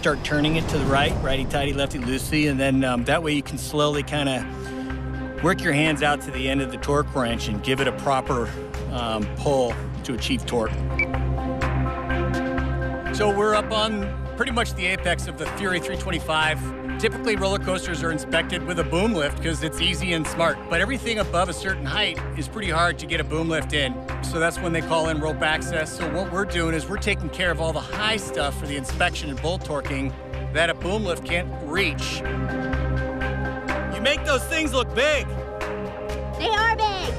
start turning it to the right, righty-tighty, lefty-loosey, and then um, that way you can slowly kind of work your hands out to the end of the torque wrench and give it a proper um, pull to achieve torque. So we're up on pretty much the apex of the Fury 325. Typically, roller coasters are inspected with a boom lift because it's easy and smart. But everything above a certain height is pretty hard to get a boom lift in. So that's when they call in rope access. So what we're doing is we're taking care of all the high stuff for the inspection and bolt torquing that a boom lift can't reach. You make those things look big. They are big.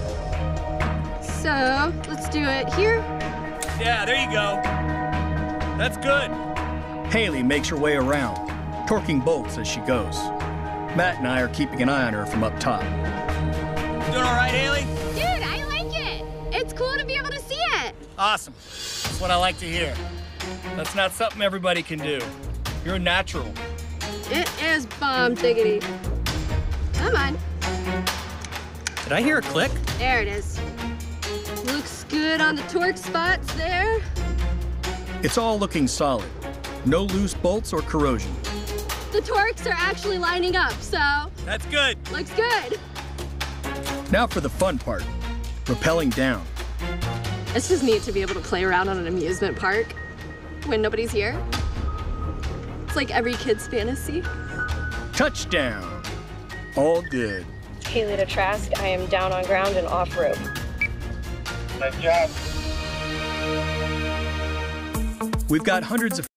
So let's do it here. Yeah, there you go. That's good. Haley makes her way around, torquing bolts as she goes. Matt and I are keeping an eye on her from up top. Doing all right, Haley? Dude, I like it. It's cool to be able to see it. Awesome. That's what I like to hear. That's not something everybody can do. You're a natural. It is bomb diggity. Come on. Did I hear a click? There it is. Looks good on the torque spots there. It's all looking solid. No loose bolts or corrosion. The torques are actually lining up, so That's good. looks good. Now for the fun part, rappelling down. It's just neat to be able to play around on an amusement park when nobody's here. It's like every kid's fantasy. Touchdown. All good. Haley to Trask. I am down on ground and off rope. Nice job. We've got hundreds of